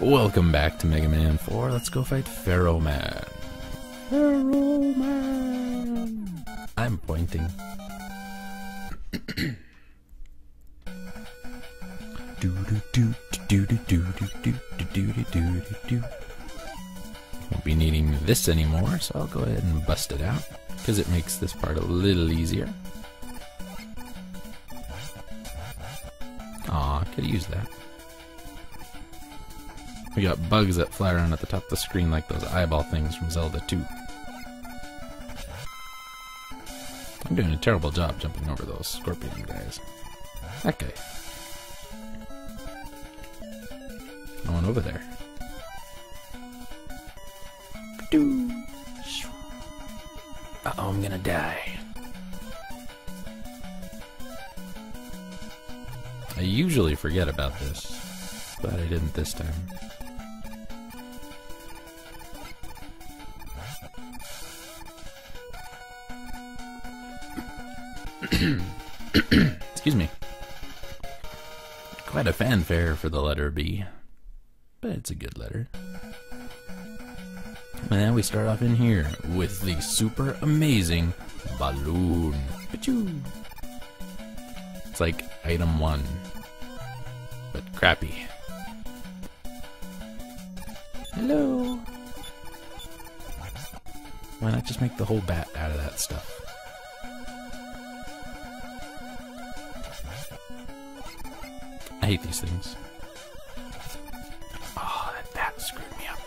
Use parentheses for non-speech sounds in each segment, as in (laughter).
Welcome back to Mega Man 4. Let's go fight Pharaoh Man. Pharaoh Man! I'm pointing. Won't be needing this anymore, so I'll go ahead and bust it out because it makes this part a little easier. Aw, could use that. We got bugs that fly around at the top of the screen like those eyeball things from Zelda 2. I'm doing a terrible job jumping over those scorpion guys. That guy. No one over there. Uh oh, I'm gonna die. I usually forget about this, but I didn't this time. (clears throat) Excuse me. Quite a fanfare for the letter B, but it's a good letter. And now we start off in here with the super amazing balloon. It's like item one, but crappy. Hello. Why not just make the whole bat out of that stuff? I hate these things. Oh, that bat screwed me up.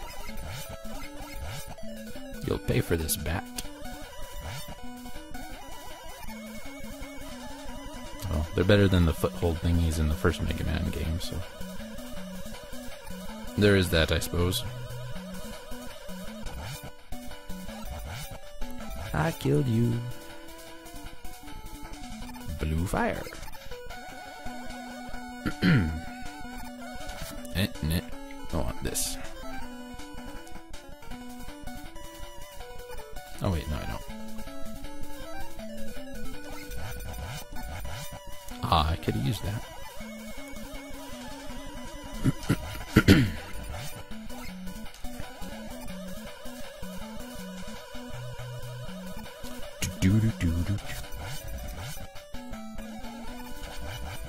You'll pay for this bat. Oh, they're better than the foothold thingies in the first Mega Man game, so. There is that, I suppose. I killed you. Blue fire. (clears throat) eh. I want this. Oh wait, no I don't. Ah, I could have used that. (clears throat)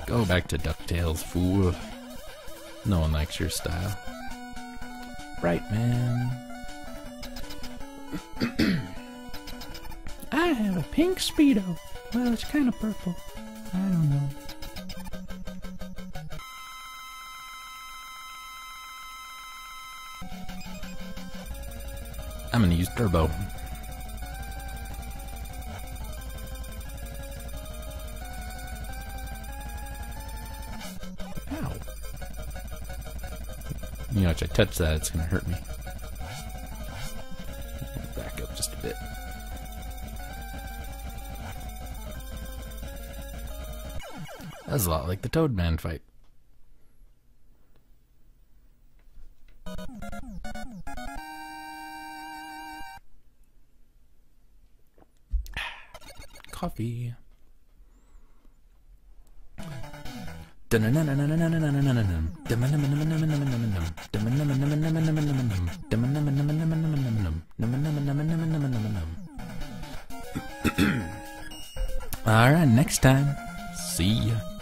Go back to DuckTales, fool. No one likes your style. Right, man. (clears throat) I have a pink Speedo. Well, it's kind of purple. I don't know. I'm gonna use turbo. You know, if I touch that, it's gonna hurt me. Back up just a bit. That's a lot like the Toadman fight. (sighs) Coffee. All right, next time. See ya.